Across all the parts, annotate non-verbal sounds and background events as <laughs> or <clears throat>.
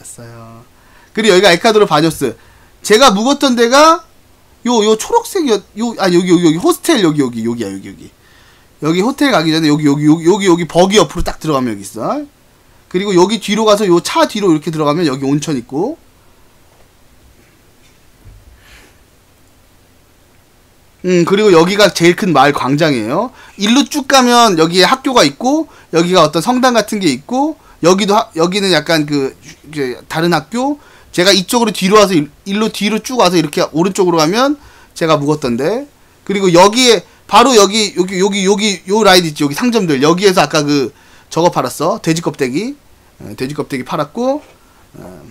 쌌어요. 그리고 여기가 에카도르 바녀스. 제가 묵었던 데가 요 요 초록색이었 요 아 여기 여기 여기 호스텔 여기 여기 여기야 여기 여기 여기 호텔 가기 전에 여기 여기 여기 여기 여기 버기 옆으로 딱 들어가면 여기 있어. 그리고 여기 뒤로 가서 요 차 뒤로 이렇게 들어가면 여기 온천 있고 음, 그리고 여기가 제일 큰 마을 광장이에요. 일로 쭉 가면 여기에 학교가 있고, 여기가 어떤 성당 같은 게 있고, 여기도, 하, 여기는 약간 그, 다른 학교. 제가 이쪽으로 뒤로 와서, 일- 일로 뒤로 쭉 와서 이렇게 오른쪽으로 가면 제가 묵었던데. 그리고 여기에, 바로 여기, 여기, 여기, 여기, 요 라인 있지, 여기 상점들. 여기에서 아까 그, 저거 팔았어. 돼지 껍데기. 어, 돼지 껍데기 팔았고, 어,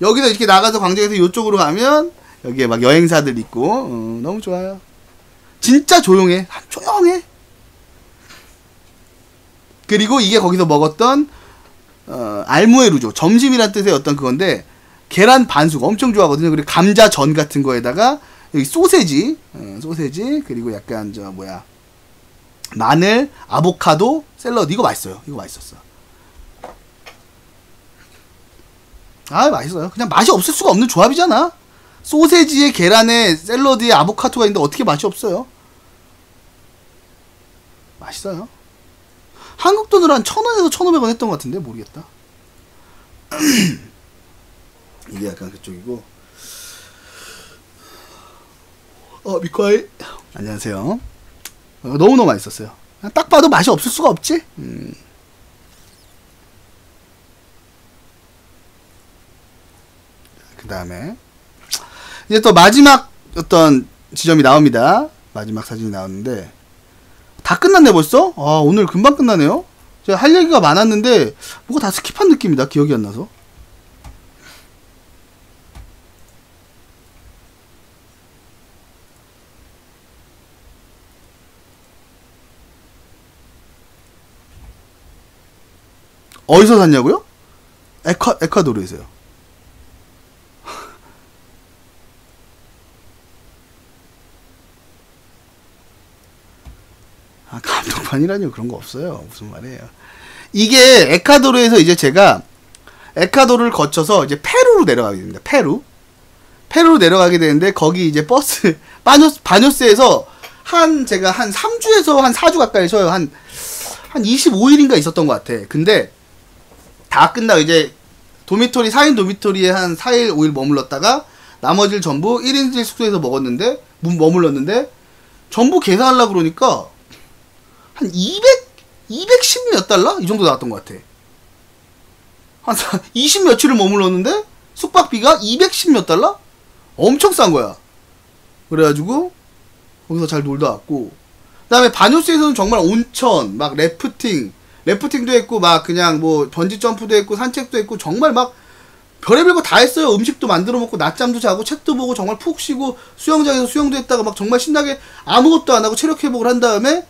여기서 이렇게 나가서 광장에서 이쪽으로 가면, 여기에 막 여행사들 있고, 어, 너무 좋아요. 진짜 조용해. 조용해. 그리고 이게 거기서 먹었던 어, 알무에루죠. 점심이란 뜻의 어떤 그건데 계란 반숙 엄청 좋아하거든요. 그리고 감자 전 같은 거에다가 여기 소세지, 어, 소세지 그리고 약간 저 뭐야 마늘, 아보카도, 샐러드 이거 맛있어요. 이거 맛있었어. 아 맛있어요. 그냥 맛이 없을 수가 없는 조합이잖아. 소세지에 계란에 샐러드에 아보카도가 있는데 어떻게 맛이 없어요? 맛있어요. 한국 돈으로 한 천원에서 천오백 원 했던 것 같은데 모르겠다. <clears throat> 이게 약간 그쪽이고. 어 미코아이 안녕하세요. 어, 너무 너무 맛있었어요. 딱 봐도 맛이 없을 수가 없지. 음. 그 다음에 이제 또 마지막 어떤 지점이 나옵니다. 마지막 사진이 나왔는데 다 끝났네 벌써? 아 오늘 금방 끝나네요. 제가 할 얘기가 많았는데 뭐가 다 스킵한 느낌이다. 기억이 안 나서. 어디서 샀냐고요? 에콰 에콰도르에서요. 아, 감독판이라뇨. 그런 거 없어요. 무슨 말이에요. 이게 에콰도르에서 이제 제가 에콰도르를 거쳐서 이제 페루로 내려가게 됩니다. 페루. 페루로 내려가게 되는데 거기 이제 버스 바뇨스 바뇨스에서 한 제가 한 3주에서 한 4주 가까이 쉬어요. 한 한 25일인가 있었던 것 같아. 근데 다 끝나고 이제 도미토리 4인 도미토리에 한 4일 5일 머물렀다가 나머지를 전부 1인실 숙소에서 먹었는데 문 머물렀는데 전부 계산하려고 그러니까 한 200, 210 몇 달러? 이 정도 나왔던 것 같아. 한 20 며칠을 머물렀는데 숙박비가 210 몇 달러? 엄청 싼 거야. 그래가지고 거기서 잘 놀다 왔고 그 다음에 바뉴스에서는 정말 온천, 막 래프팅, 래프팅도 했고 막 그냥 뭐 번지 점프도 했고 산책도 했고 정말 막 별의별 거 다 했어요. 음식도 만들어 먹고 낮잠도 자고 책도 보고 정말 푹 쉬고 수영장에서 수영도 했다가 막 정말 신나게 아무것도 안 하고 체력 회복을 한 다음에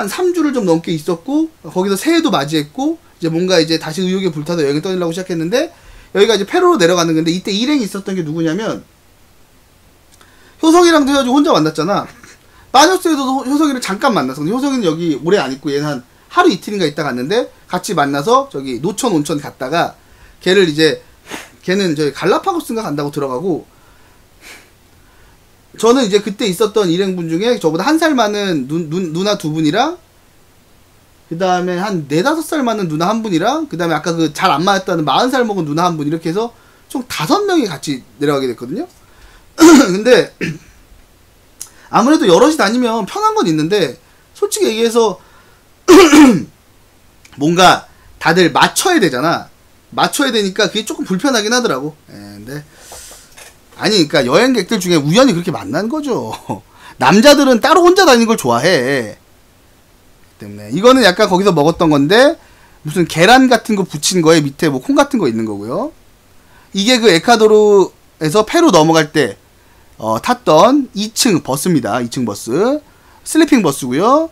한 3주를 좀 넘게 있었고 거기서 새해도 맞이했고 이제 뭔가 이제 다시 의욕에 불타서 여행을 떠나려고 시작했는데 여기가 이제 페루로 내려가는 건데 이때 일행이 있었던 게 누구냐면 효성이랑도 헤어지고 혼자 만났잖아. 빠졌어에도 효성이를 잠깐 만났어. 근데 효성이는 여기 오래 안 있고 얘는 한 하루 이틀인가 있다 갔는데 같이 만나서 저기 노천 온천 갔다가 걔를 이제 걔는 저기 갈라파고스인가 간다고 들어가고 저는 이제 그때 있었던 일행분 중에 저보다 한 살 많은 누, 누, 누 나 두 분이랑 그 다음에 한 네다섯 살 많은 누나 한 분이랑 그 다음에 아까 그 잘 안 맞았다는 마흔 살 먹은 누나 한 분 이렇게 해서 총 다섯 명이 같이 내려가게 됐거든요. <clears throat> 근데 <clears throat> 아무래도 여럿이 다니면 편한 건 있는데 솔직히 얘기해서 <clears throat> 뭔가 다들 맞춰야 되잖아. 맞춰야 되니까 그게 조금 불편하긴 하더라고. 예, 근데 아니 그러니까 여행객들 중에 우연히 그렇게 만난 거죠. <laughs> 남자들은 따로 혼자 다니는 걸 좋아해. 때문에 이거는 약간 거기서 먹었던 건데 무슨 계란 같은 거 붙인 거에 밑에 뭐 콩 같은 거 있는 거고요. 이게 그 에콰도르에서 페루 넘어갈 때 어, 탔던 2층 버스입니다. 2층 버스. sleeping 버스고요.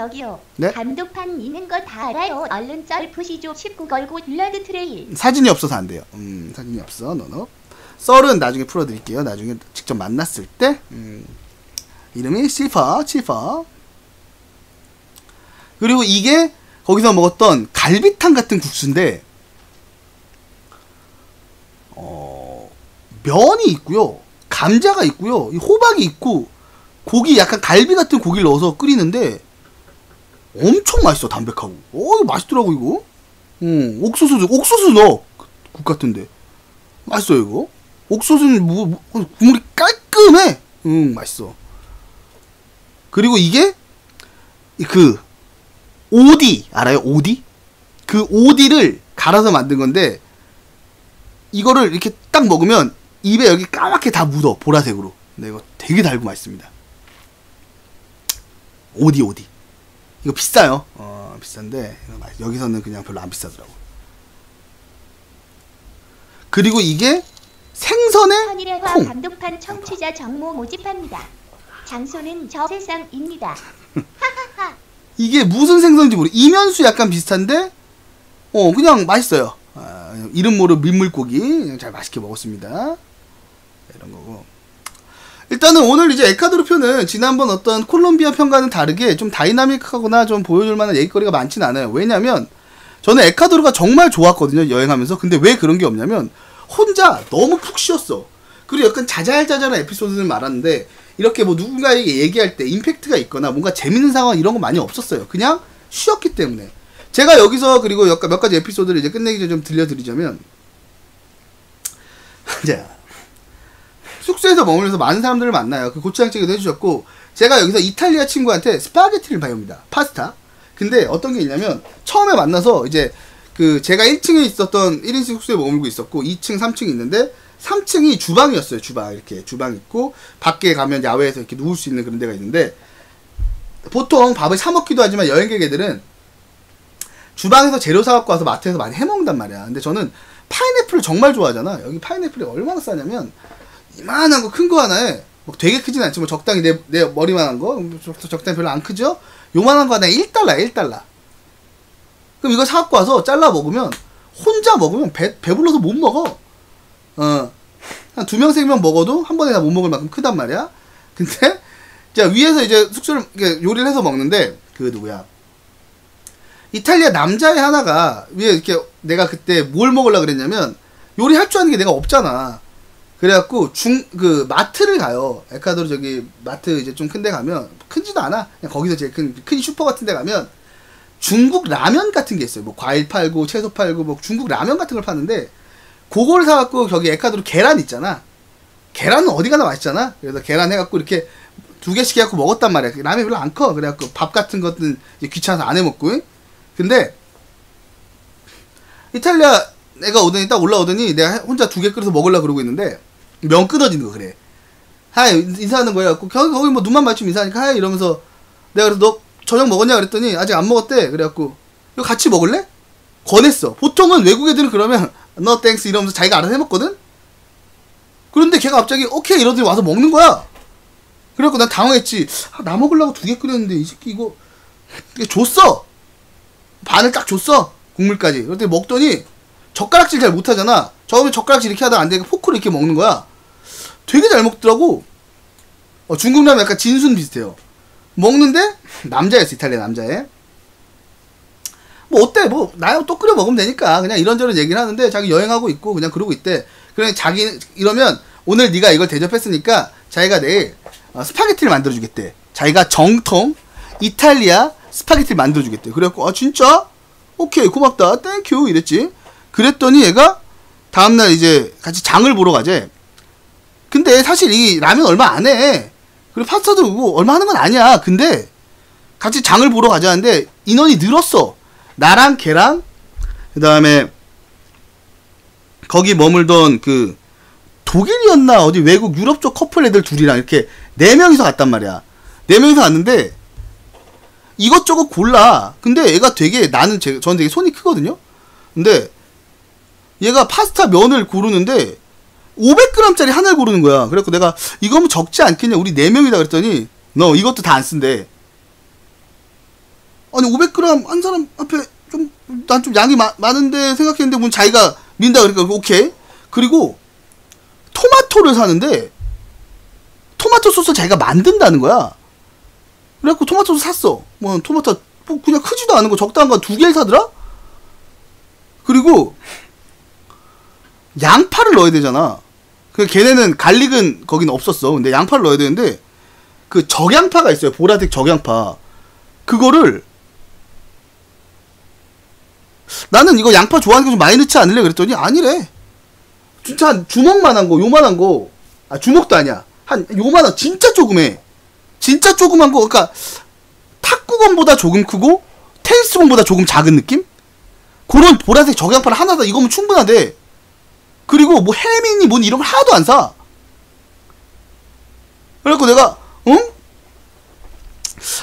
저기요. 네? 감독판 있는 거 다 알아요. 얼른 썰 푸시죠. 19 걸고 blur 처리. 사진이 없어서 안 돼요. 음, 사진이 없어. No no. 썰은 나중에 풀어드릴게요. 나중에 직접 만났을 때. 음. 이름이 시퍼, 시퍼. 그리고 이게 거기서 먹었던 갈비탕 같은 국수인데 어, 면이 있고요. 감자가 있고요. 이 호박이 있고 고기 약간 갈비 같은 고기를 넣어서 끓이는데 엄청 맛있어 담백하고. 어 맛있더라고 이거. 음 옥수수 옥수수 넣어 국 같은데 맛있어 이거. 옥수수는 뭐, 뭐 국물이 깔끔해. 음 맛있어. 그리고 이게 그 오디 알아요? 오디? 그 오디를 갈아서 만든 건데 이거를 이렇게 딱 먹으면 입에 여기 까맣게 다 묻어 보라색으로. 근데 이거 되게 달고 맛있습니다. 오디 오디. 이거 비싸요. 어 비싼데 여기서는 그냥 별로 안 비싸더라고. 그리고 이게 생선의 콩. 감독판 청취자 정모 모집합니다. 장소는 저 세상입니다. 이게 무슨 생선인지 모르. 이면수 약간 비슷한데, 어 그냥 맛있어요. 아, 이름 모를 민물고기 그냥 잘 맛있게 먹었습니다. 이런 거고. 일단은 오늘 이제 에카도르 편은 지난번 어떤 콜롬비아 편과는 다르게 좀 다이나믹하거나 좀 보여줄 만한 얘기거리가 많진 않아요. 왜냐면 저는 에콰도르가 정말 좋았거든요 여행하면서. 근데 왜 그런 게 없냐면 혼자 너무 푹 쉬었어. 그리고 약간 자잘자잘한 에피소드를 말하는데 이렇게 뭐 누군가에게 얘기할 때 임팩트가 있거나 뭔가 재밌는 상황 이런 거 많이 없었어요. 그냥 쉬었기 때문에. 제가 여기서 그리고 몇, 가지 에피소드를 이제 끝내기 전에 좀 들려드리자면 <laughs> 이제 숙소에서 머물면서 많은 사람들을 만나요. 그 고추장 찌개도 해주셨고 제가 여기서 이탈리아 친구한테 스파게티를 배웁니다. 파스타. 근데 어떤 게 있냐면 처음에 만나서 이제 그 제가 1층에 있었던 1인실 숙소에 머물고 있었고 2층, 3층이 있는데 3층이 주방이었어요. 주방 이렇게 주방 있고 밖에 가면 야외에서 이렇게 누울 수 있는 그런 데가 있는데 보통 밥을 사 먹기도 하지만 여행객 애들은 주방에서 재료 사 갖고 와서 마트에서 많이 해 먹는단 말이야. 근데 저는 파인애플을 정말 좋아하잖아. 여기 파인애플이 얼마나 싸냐면 이만한 거 큰 거 하나에 뭐 되게 크진 않지만 적당히 내, 내 머리만한 거 음, 적- 적당히 별로 안 크죠? 요만한 거 하나에 1달러 1달러 그럼 이거 사갖고 와서 잘라 먹으면 혼자 먹으면 배, 배불러서 못 먹어 어. 한 두 명, 세 명 먹어도 한 번에 다 못 먹을 만큼 크단 말이야. 근데, <laughs> 자, 위에서 이제 숙소를, 요리를 해서 먹는데, 그 누구야. 이탈리아 남자애 하나가, 위에 이렇게 내가 그때 뭘 먹으려고 그랬냐면, 요리할 줄 아는 게 내가 없잖아. 그래갖고, 중, 그, 마트를 가요. 에콰도르 저기, 마트 이제 좀 큰 데 가면, 크지도 않아. 그냥 거기서 제일 큰, 큰 슈퍼 같은 데 가면, 중국 라면 같은 게 있어요. 뭐, 과일 팔고, 채소 팔고, 뭐, 중국 라면 같은 걸 파는데, 그걸 사갖고 저기 에콰도르 계란 있잖아. 계란은 어디 가나 맛있잖아. 그래서 계란 해갖고 이렇게 두 개씩 해갖고 먹었단 말이야. 라면이 별로 안 커. 그래갖고 밥 같은 것은 귀찮아서 안 해 먹고. 근데 이탈리아 애가 오더니 딱 올라오더니 내가 혼자 두 개 끓여서 먹으려고 그러고 있는데 면 끊어지는 거 그래. Hi 인사하는 거야. 거기 거기 뭐 눈만 맞추면 인사하니까 hi 이러면서 내가 그래서 너 저녁 먹었냐 그랬더니 아직 안 먹었대. 그래갖고 이거 같이 먹을래? 권했어. 보통은 외국 애들은 그러면 <laughs> no thanks 이러면서 자기가 알아서 해먹거든? 그런데 걔가 갑자기 오케이 이러더니 와서 먹는 거야. 그래갖고 난 당황했지. 아, 나 먹으려고 두 개 끓였는데 이 새끼 이거 줬어. 반을 딱 줬어. 국물까지. 그런데 먹더니 젓가락질 잘 못하잖아. 처음에 젓가락질 이렇게 하다가 안 되니까 포크로 이렇게 먹는 거야. 되게 잘 먹더라고. 어, 중국 라면 약간 진순 비슷해요. 먹는데 남자였어 이탈리아 남자애. 뭐 어때? 뭐 나야 또 끓여 먹으면 되니까 그냥 이런저런 얘기를 하는데 자기 여행하고 있고 그냥 그러고 있대. 그래 자기 이러면 오늘 네가 이걸 대접했으니까 자기가 내일 어, 스파게티를 만들어 주겠대. 자기가 정통 이탈리아 스파게티를 만들어 주겠대. 그래갖고 아 진짜? 오케이 고맙다. Thank you. 이랬지. 그랬더니 얘가 다음날 이제 같이 장을 보러 가재 근데 사실 이 라면 얼마 안 해 그리고 파스타도 뭐 얼마 하는 건 아니야 근데 같이 장을 보러 가자는데 인원이 늘었어 나랑 걔랑 그 다음에 거기 머물던 그 독일이었나 어디 외국 유럽 쪽 커플 애들 둘이랑 이렇게 네 명이서 갔단 말이야. 네 명이서 갔는데 이것저것 골라. 근데 얘가 되게 나는 제 저는 되게 손이 크거든요. 근데 얘가 파스타 면을 고르는데 500g짜리 하나를 고르는 거야. 그래갖고 내가 이거면 적지 않겠냐. 우리 네 명이다 그랬더니 너 이것도 다 안 쓴대. 아니 500g 한 사람 앞에 좀 난좀 양이 마- 많은데 생각했는데 뭐 자기가 민다 그러니까 오케이 그리고 토마토를 사는데 토마토 소스 자기가 만든다는 거야 그래갖고 토마토 샀어 뭐 토마토 뭐 그냥 크지도 않은 거 적당한 거 두 개를 사더라? 그리고 양파를 넣어야 되잖아. 그 걔네는 갈릭은 거긴 없었어. 근데 양파를 넣어야 되는데 그 적양파가 있어요. 보라색 적양파. 그거를 나는 이거 양파 좋아하는 게 좀 많이 넣지 않을래 그랬더니 아니래. 진짜 한 주먹만한 거, 요만한 거. 아 주먹도 아니야. 한 요만한 진짜 조그매. 진짜 조그만 거. 그러니까 탁구공보다 조금 크고 테니스공보다 조금 작은 느낌? 그런 보라색 적양파를 하나 다 이거면 충분하대. 그리고 뭐 햄이니 뭐니 이런 걸 하나도 안 사. 그래갖고 내가 응?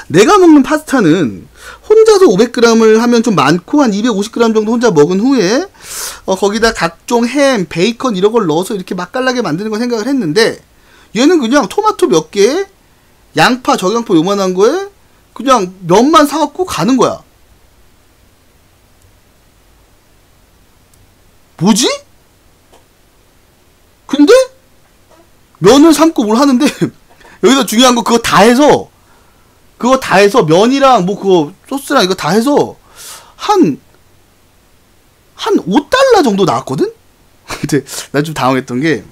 내가 먹는 파스타는 혼자서 500g을 하면 좀 많고 한 250g 정도 혼자 먹은 후에 어, 거기다 각종 햄, 베이컨 이런 걸 넣어서 이렇게 맛깔나게 만드는 걸 생각을 했는데 얘는 그냥 토마토 몇 개에 양파, 적양파 요만한 거에 그냥 면만 사갖고 가는 거야. 뭐지? 근데 면을 삶고 뭘 하는데 <laughs> 여기서 중요한 거 그거 다 해서 그거 다 해서 면이랑 뭐 그거 소스랑 이거 다 해서 한 한 5달러 정도 나왔거든? <laughs> 근데 난 좀 당황했던 게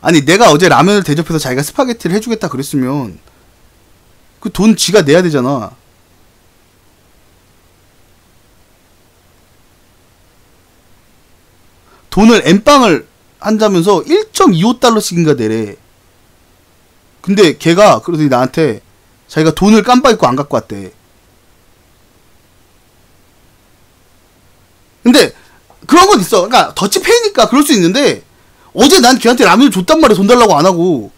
아니 내가 어제 라면을 대접해서 자기가 스파게티를 해주겠다 그랬으면 그 돈 지가 내야 되잖아. 돈을 엠빵을 한다면서 1.25달러씩인가 내래. 근데 걔가 그러더니 나한테 자기가 돈을 깜빡 잊고 안 갖고 왔대. 근데 그런 건 있어. 그러니까 더치페이니까 그럴 수 있는데 어제 난 걔한테 라면을 줬단 말이야. 돈 달라고 안 하고.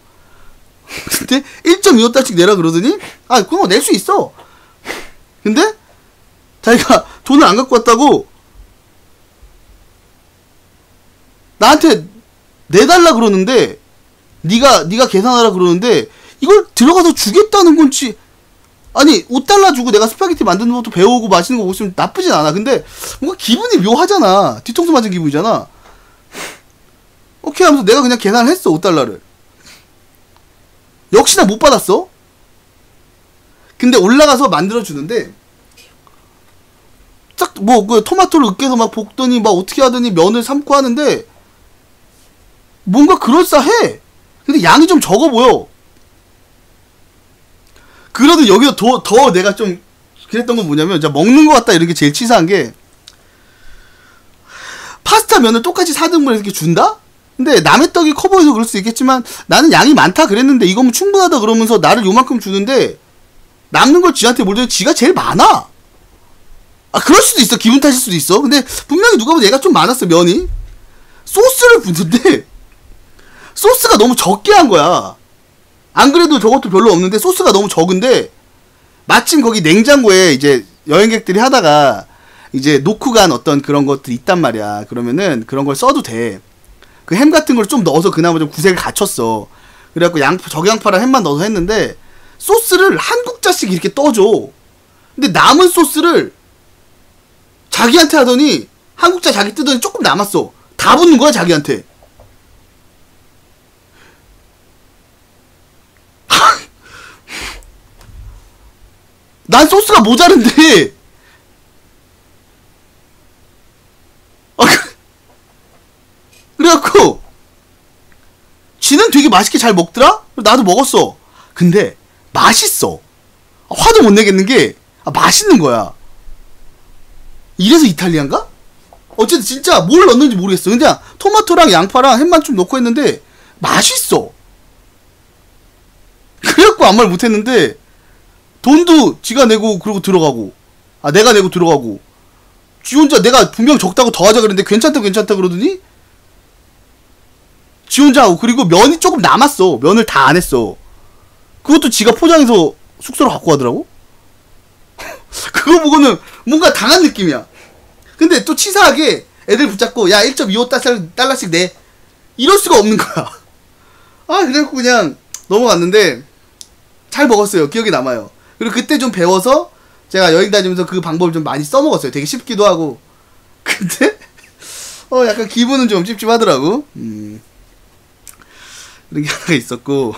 <laughs> 근데 1.25달러씩 내라 그러더니 아 그거 낼 수 있어. 근데 자기가 돈을 안 갖고 왔다고 나한테 내달라 그러는데 네가 네가 계산하라 그러는데 이걸 들어가서 주겠다는 건지 아니 5달러 주고 내가 스파게티 만드는 것도 배우고 맛있는 거 먹으면 나쁘진 않아. 근데 뭔가 기분이 묘하잖아. 뒤통수 맞은 기분이잖아. 오케이 하면서 내가 그냥 계산을 했어 5달러를. 역시나 못 받았어? 근데 올라가서 만들어 주는데 딱 뭐 그 토마토를 으깨서 막 볶더니 막 어떻게 하더니 면을 삶고 하는데 뭔가 그럴싸해. 근데 양이 좀 적어 보여. 그래도 여기서 더, 더 내가 좀 그랬던 건 뭐냐면, 진짜 먹는 것 같다 이런 게 제일 치사한 게, 파스타 면을 똑같이 4등분해서 이렇게 준다? 근데 남의 떡이 커 보여서 그럴 수 있겠지만, 나는 양이 많다 그랬는데, 이거면 충분하다 그러면서 나를 요만큼 주는데, 남는 걸 지한테 몰더니 지가 제일 많아. 아, 그럴 수도 있어. 기분 탓일 수도 있어. 근데 분명히 누가 보면 얘가 좀 많았어, 면이. 소스를 붓는데, 소스가 너무 적게 한 거야. 안 그래도 저것도 별로 없는데 소스가 너무 적은데 마침 거기 냉장고에 이제 여행객들이 하다가 이제 놓고 간 어떤 그런 것들이 있단 말이야. 그러면은 그런 걸 써도 돼. 그 햄 같은 걸 좀 넣어서 그나마 좀 구색을 갖췄어. 그래갖고 양파, 적양파랑 햄만 넣어서 했는데 소스를 한 국자씩 이렇게 떠줘. 근데 남은 소스를 자기한테 하더니 한 국자 자기 뜯더니 조금 남았어. 다 붓는 거야 자기한테. 난 소스가 모자른데. 아, 그- 그래갖고 지는 되게 맛있게 잘 먹더라. 나도 먹었어. 근데 맛있어. 아, 화도 못 내겠는 게 아, 맛있는 거야. 이래서 이탈리안가? 어쨌든 진짜 뭘 넣는지 모르겠어. 그냥 토마토랑 양파랑 햄만 좀 넣고 했는데 맛있어. 그래갖고 아무 말 못했는데 돈도 지가 내고 그러고 들어가고. 아 내가 내고 들어가고. 지 혼자 내가 분명 적다고 더 하자 그랬는데 괜찮다 괜찮다 그러더니? 지 혼자 하고 그리고 면이 조금 남았어. 면을 다 안 했어. 그것도 지가 포장해서 숙소로 갖고 가더라고? <laughs> 그거 보고는 뭔가 당한 느낌이야. 근데 또 치사하게 애들 붙잡고 야 1.25달러씩 내. 이럴 수가 없는 거야. <laughs> 아 그래갖고 그냥 넘어갔는데 잘 먹었어요. 기억이 남아요 그리고 그때 좀 배워서 제가 여행 다니면서 그 방법을 좀 많이 써먹었어요. 되게 쉽기도 하고. <laughs> 근데 어 약간 기분은 좀 찝찝하더라고. 음. 이런 게 하나 있었고.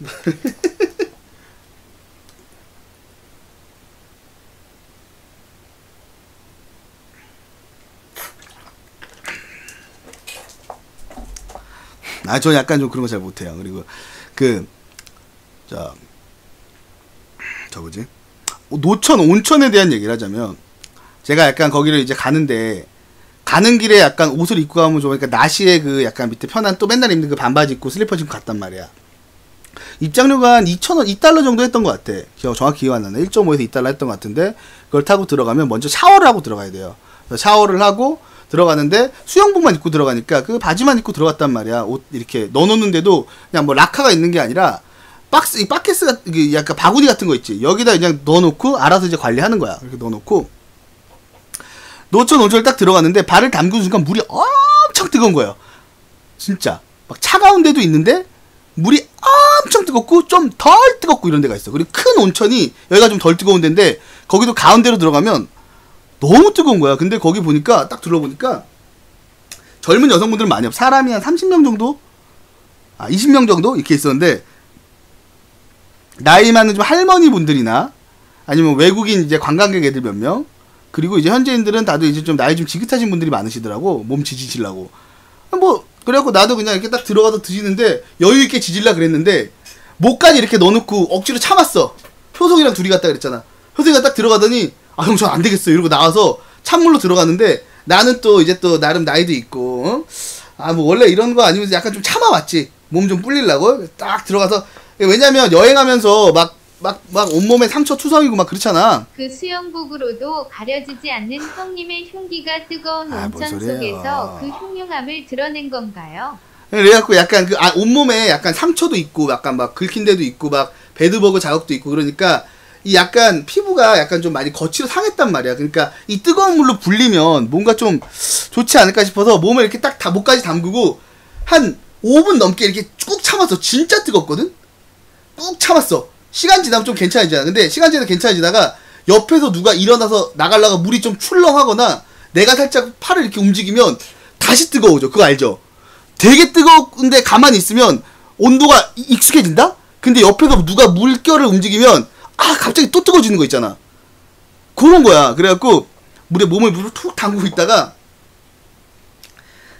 <laughs> 아, 저 약간 좀 그런 거 잘 못해요. 그리고, 그, 자, 저 뭐지? 노천, 온천에 대한 얘기를 하자면, 제가 약간 거기를 이제 가는데, 가는 길에 약간 옷을 입고 가면 좋으니까, 나시에 그 약간 밑에 편한 또 맨날 입는 그 반바지 입고 슬리퍼 신고 갔단 말이야. 입장료가 한 2,000원, 2달러 정도 했던 것 같아. 기억, 정확히 기억 안 나네. 1.5에서 2달러 했던 것 같은데, 그걸 타고 들어가면 먼저 샤워를 하고 들어가야 돼요. 샤워를 하고 들어가는데 수영복만 입고 들어가니까 그 바지만 입고 들어갔단 말이야. 옷 이렇게 넣어놓는데도 그냥 뭐 라카가 있는 게 아니라 박스, 이 바켓스가 이게 약간 바구니 같은 거 있지. 여기다 그냥 넣어놓고 알아서 이제 관리하는 거야. 이렇게 넣어놓고 노천 온천을 딱 들어갔는데 발을 담그는 순간 물이 엄청 뜨거운 거예요. 진짜 막 차가운 데도 있는데 물이 엄청 뜨겁고 좀 덜 뜨겁고 이런 데가 있어. 그리고 큰 온천이 여기가 좀 덜 뜨거운 데인데 거기도 가운데로 들어가면 너무 뜨거운 거야. 근데 거기 보니까 딱 둘러보니까 젊은 여성분들은 많이 없어. 사람이 한 30명 정도? 아, 20명 정도? 이렇게 있었는데 나이 많은 좀 할머니 분들이나 아니면 외국인 이제 관광객 애들 몇 명. 그리고 이제 현지인들은 다들 이제 좀 나이 좀 지긋하신 분들이 많으시더라고. 몸 지지시려고. 뭐 그래갖고 나도 그냥 이렇게 딱 들어가서 드시는데 여유 있게 지질라 그랬는데 목까지 이렇게 넣어놓고 억지로 참았어. 효성이랑 둘이 갔다 그랬잖아. 효성이가 딱 들어가더니 아형전안 되겠어 이러고 나와서 찬물로 들어갔는데 나는 또 이제 또 나름 나이도 있고 아뭐 원래 이런 거 아니면서 약간 좀 참아왔지 몸 좀 불리려고 딱 들어가서 왜냐면 여행하면서 막 막 막 온몸에 상처 투성이고 막 그렇잖아 그 수영복으로도 가려지지 않는 형님의 흉기가 뜨거운 아, 뭔 온천. 속에서 그 흉흉함을 드러낸 건가요? 그래갖고 약간 그 아, 온몸에 약간 상처도 있고 약간 막 긁힌 데도 있고 막 배드버그 자국도 있고 그러니까 이 약간 피부가 약간 좀 많이 거칠어 상했단 말이야. 그러니까 이 뜨거운 물로 불리면 뭔가 좀 좋지 않을까 싶어서 몸을 이렇게 딱 다 목까지 담그고 한 5분 넘게 이렇게 꾹 참았어. 진짜 뜨겁거든? 꾹 참았어. 시간 지나면 좀 괜찮아지잖아. 근데 시간 지나면 괜찮아지다가 옆에서 누가 일어나서 나가려가 물이 좀 출렁하거나 내가 살짝 팔을 이렇게 움직이면 다시 뜨거워져. 그거 알죠? 되게 뜨거운데 가만히 있으면 온도가 이- 익숙해진다? 근데 옆에서 누가 물결을 움직이면 아 갑자기 또 뜨거워지는 거 있잖아. 그런 거야. 그래갖고 물에 몸을 물을 툭 담그고 있다가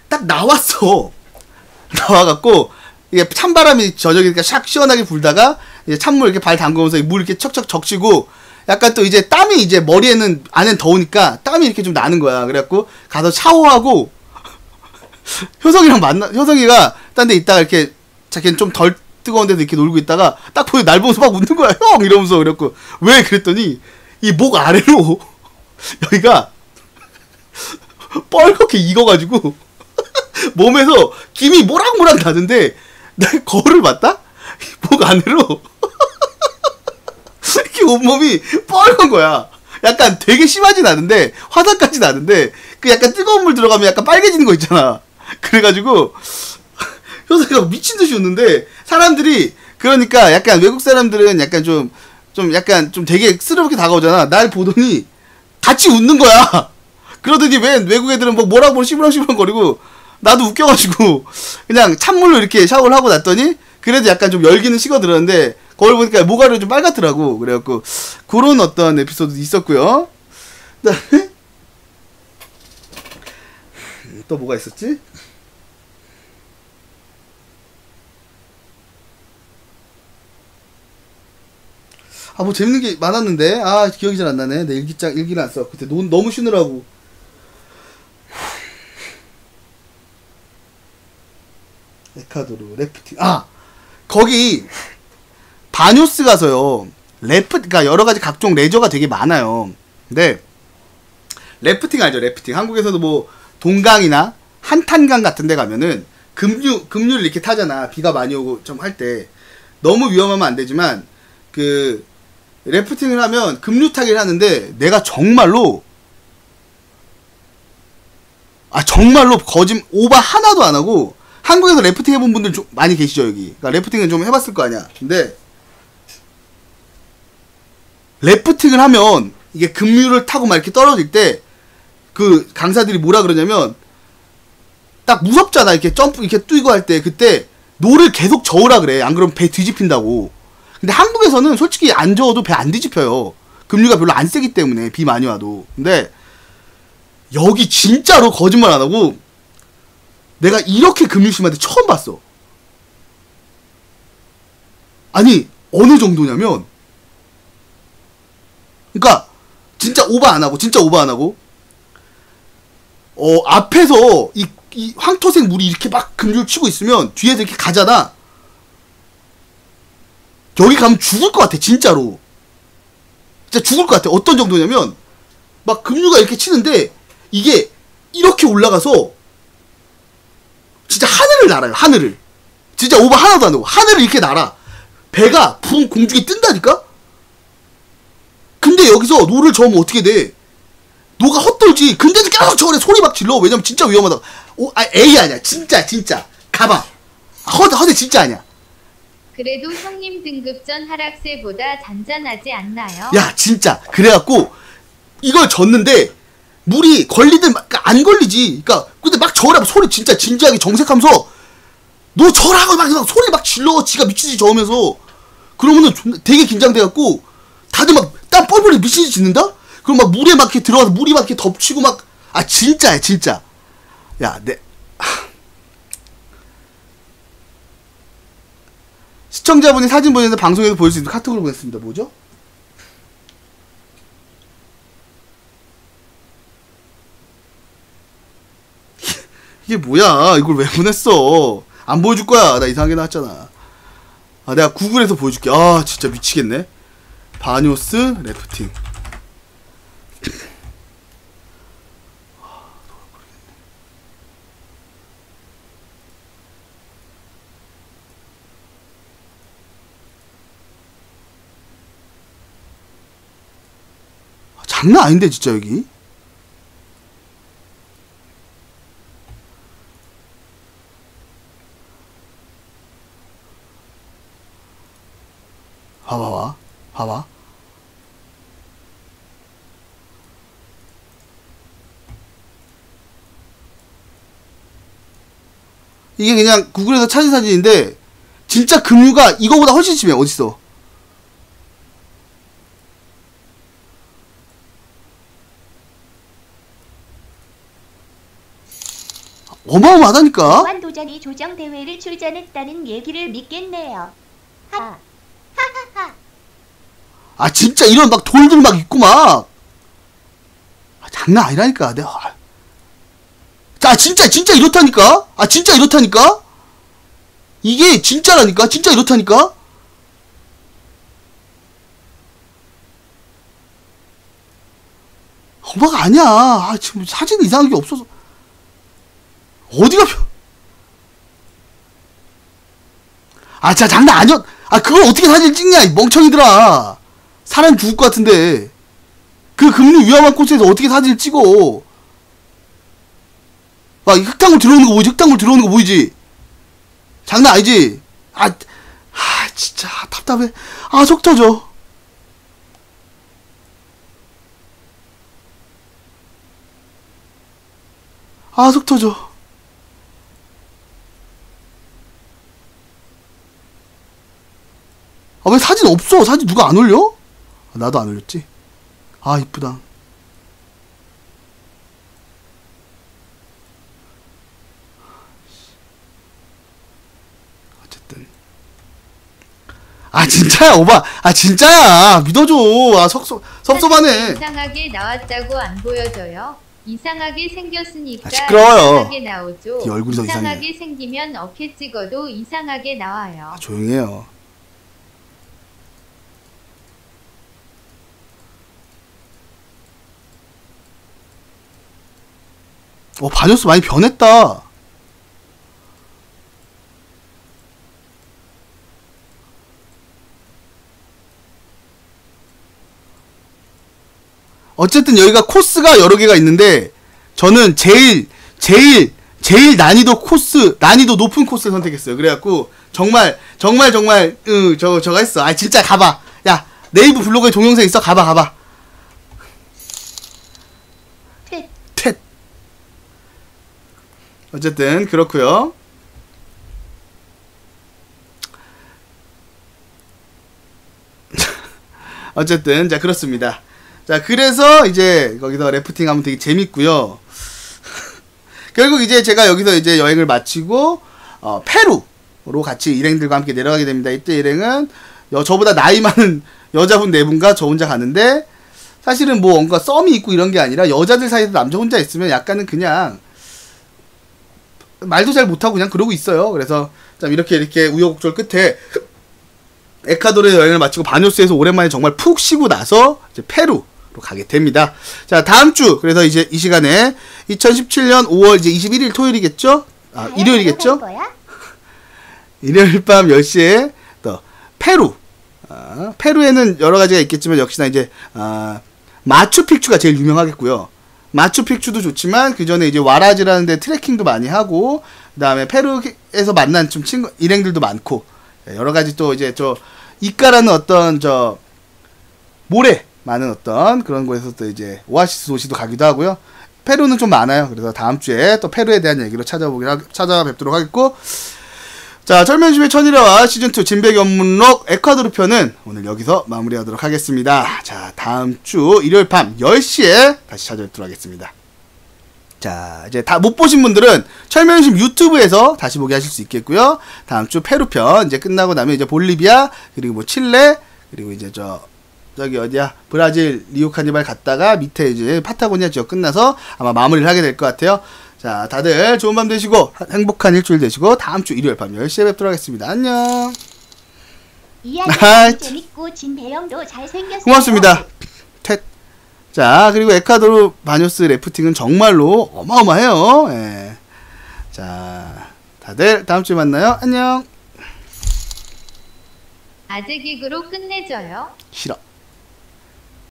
딱 나왔어. <laughs> 나와갖고 이게 찬바람이 저녁이니까 샥 시원하게 불다가 이제 찬물 이렇게 발 담그면서 물 이렇게 척척 적시고 약간 또 이제 땀이 이제 머리에는 안엔 더우니까 땀이 이렇게 좀 나는 거야. 그래갖고 가서 샤워하고 <laughs> 효성이랑 만나 효성이가 딴 데 있다가 이렇게 자기는 좀 덜 뜨거운 데서 이렇게 놀고 있다가 딱 보여 날 보면서 막 웃는 거야 형 이러면서 그랬고 왜 그랬더니 이 목 아래로 <laughs> 여기가 <laughs> 뻘겋게 익어가지고 몸에서 김이 모락모락 나는데 나 거울을 봤다 목 안으로 <laughs> 이렇게 온몸이 뻘건 거야 약간 되게 심하진 않은데 화상까지 나는데 그 약간 뜨거운 물 들어가면 약간 빨개지는 거 있잖아 그래가지고 <laughs> 효성이가 미친 듯이 웃는데 사람들이 그러니까 약간 외국 사람들은 약간 좀좀 약간 좀 되게 스럽게 다가오잖아. 날 보더니 같이 웃는 거야. <laughs> 그러더니 왜 외국 애들은 뭐 뭐라고 시부렁시부렁 거리고 나도 웃겨가지고 <laughs> 그냥 찬물로 이렇게 샤워를 하고 났더니 그래도 약간 좀 열기는 식어들었는데 거울 보니까 모가를 좀 빨갛더라고. 그래갖고 그런 어떤 에피소드 있었고요. 그다음에 <laughs> 또 뭐가 있었지? 아 뭐 재밌는 게 많았는데 아 기억이 잘 안 나네 내 일기장 일기를 안 써 그때 논, 너무 쉬느라고 에콰도르 래프팅 아 거기 바뇨스 가서요. 래프 그러니까 여러 가지 각종 레저가 되게 많아요. 근데 래프팅 알죠 래프팅? 한국에서도 뭐 동강이나 한탄강 같은 데 가면은 급류 급류를 이렇게 타잖아. 비가 많이 오고 좀 할 때. 너무 위험하면 안 되지만 그 래프팅을 하면 급류 타기를 하는데 내가 정말로 아 정말로 거짓 오바 하나도 안 하고 한국에서 래프팅 해본 분들 좀 많이 계시죠 여기. 그러니까 래프팅은 좀 해봤을 거 아니야. 근데 래프팅을 하면 이게 급류를 타고 막 이렇게 떨어질 때 그 강사들이 뭐라 그러냐면 딱 무섭잖아. 이렇게 점프 이렇게 뛰고 할 때 그때 노를 계속 저으라 그래. 안 그러면 배 뒤집힌다고. 근데 한국에서는 솔직히 안 저어도 배 안 뒤집혀요. 급류가 별로 안 세기 때문에 비 많이 와도. 근데 여기 진짜로 거짓말 안 하고 내가 이렇게 심한데 처음 봤어. 아니 어느 정도냐면 그러니까 진짜 오버 안 하고 진짜 오버 안 하고 어 앞에서 이, 이 황토색 물이 이렇게 막 금줄 치고 있으면 뒤에서 이렇게 가잖아. 여기 가면 죽을 것 같아 진짜로. 진짜 죽을 것 같아. 어떤 정도냐면 막 급류가 이렇게 치는데 이게 이렇게 올라가서 진짜 하늘을 날아요 하늘을. 진짜 오버 하나도 안 하고 하늘을 이렇게 날아. 배가 붕 공중에 뜬다니까? 근데 여기서 노를 저으면 어떻게 돼? 노가 헛돌지. 근데도 계속 저으래 소리 막 질러. 왜냐면 진짜 위험하다. 오, 아 에이 아니야. 진짜 진짜. 가봐. 아, 허대 허대 진짜 아니야. 그래도 형님 등급 전 하락세보다 잔잔하지 않나요? 야 진짜. 그래갖고 이걸 졌는데 물이 걸리든 막- 그러니까 안 걸리지. 그러니까 근데 막 저라고 소리 진짜 진지하게 정색하면서 너 저라고 막 소리 막 질러. 지가 미치지 저으면서. 그러면은 되게 긴장돼갖고 다들 막 땀 뻘뻘이 미치지 짓는다? 그럼 막 물에 막 이렇게 들어가서 물이 막 이렇게 덮치고 막. 아 진짜야 진짜. 야 내 시청자분이 사진 보내는데 방송에서 보일 수 있는 카톡을 보냈습니다. 뭐죠? 이게 뭐야? 이걸 왜 보냈어? 안 보여줄 거야. 나 이상하게 나왔잖아. 아, 내가 구글에서 보여줄게. 아, 진짜 미치겠네. 바니오스 래프팅. 아, 장난 아닌데, 진짜 여기. 봐봐, 봐. 봐봐. 이게 그냥 구글에서 찾은 사진인데 진짜 금류가 이거보다 훨씬 심해 어딨어 어마어마하다니까 무한도전이 조정 대회를 출전했다는 얘기를 믿겠네요. 하. 아 진짜 이런 막 돌들 막 있고 막 아, 장난 아니라니까 내가 아. 자 진짜 진짜 이렇다니까? 아 진짜 이렇다니까? 이게 진짜라니까? 진짜 이렇다니까? 엄마가 아니야. 아 지금 사진 이상한 게 없어서. 어디가 펴- 아 진짜 장난 아니야. 아 그걸 어떻게 사진 찍냐 이 멍청이들아. 사람 죽을 것 같은데. 그 금리 위험한 코스에서 어떻게 사진을 찍어 막이 흙탕물 들어오는 거 보이지? 흙탕물 들어오는 거 보이지? 장난 아니지? 아, 아 진짜 답답해. 아 속 터져. 아 속 터져. 아 왜 사진 없어? 사진 누가 안 올려? 아, 나도 안 올렸지. 아 이쁘다 어쨌든 아 진짜야 오바 아 진짜야 믿어줘 아 섭섭 섭섭하네 이상하게 나왔다고 안 보여져요. 이상하게 생겼으니까 아, 시끄러워요. 이상하게 나오죠. 네 얼굴이 더 이상해. 이상하게 생기면 어깨 찍어도 이상하게 나와요. 아, 조용해요 어 바녀스 많이 변했다 어쨌든 여기가 코스가 여러 개가 있는데 저는 제일 제일 제일 난이도 코스 난이도 높은 코스 선택했어요. 그래갖고 정말 정말 정말 응저 저거 했어. 아 진짜 가봐. 야 네이버 블로그에 동영상 있어. 가봐 가봐. 퇴. 텟. 어쨌든 그렇고요. <laughs> 어쨌든 자 그렇습니다. 자 그래서 이제 거기서 래프팅 하면 되게 재밌고요. <laughs> 결국 이제 제가 여기서 이제 여행을 마치고 어, 페루 같이 일행들과 함께 내려가게 됩니다. 이때 일행은 여, 저보다 나이 많은 <laughs> 여자분 네 분과 저 혼자 가는데 사실은 뭐 뭔가 썸이 있고 이런 게 아니라 여자들 사이에서 남자 혼자 있으면 약간은 그냥 말도 잘 못하고 그냥 그러고 있어요. 그래서 참 이렇게 이렇게 우여곡절 끝에 <laughs> 에콰도르에 여행을 마치고 바뇨스에서 오랜만에 정말 푹 쉬고 나서 페루 로 가게 됩니다. 자 다음 주 그래서 이제 이 시간에 2017년 5월 이제 21일 토요일이겠죠? 아 일요일이겠죠? 거야? <laughs> 일요일 밤 10시에 또 페루. 아, 페루에는 여러 가지가 있겠지만 역시나 이제 아, 마추픽추가 제일 유명하겠고요. 마추픽추도 좋지만 그 전에 이제 와라지라는 데 트레킹도 많이 하고 그다음에 페루에서 만난 좀 친구 일행들도 많고 예, 여러 가지 또 이제 저 이까라는 어떤 저 모래 많은 어떤 그런 곳에서 또 이제 오아시스 도시도 가기도 하고요. 페루는 좀 많아요. 그래서 다음 주에 또 페루에 대한 얘기로 찾아보기 찾아뵙도록 하겠고 자, 철면심의 천일화와 시즌2 진백 연문록 에콰도르 편은 오늘 여기서 마무리하도록 하겠습니다. 자, 다음 주 일요일 밤 10시에 다시 찾아뵙도록 하겠습니다. 자, 이제 다 못 보신 분들은 철면심 유튜브에서 다시 보게 하실 수 있겠고요. 다음 주 페루 편 이제 끝나고 나면 이제 볼리비아 그리고 뭐 칠레 그리고 이제 저 저기 어디야 브라질 리우 카니발 갔다가 밑에 이제 파타고니아 지역 끝나서 아마 마무리를 하게 될 것 같아요. 자, 다들 좋은 밤 되시고 행복한 일주일 되시고 다음 주 일요일 밤 10시에 뵙도록 하겠습니다. 안녕. 이야기 아, 재밌고 진배영도 잘생겼어요. 고맙습니다. 텟. 자, 그리고 에콰도르 바뇨스 래프팅은 정말로 어마어마해요. 예. 자, 다들 다음 주에 만나요. 안녕. 아재 기그로 끝내줘요. 싫어.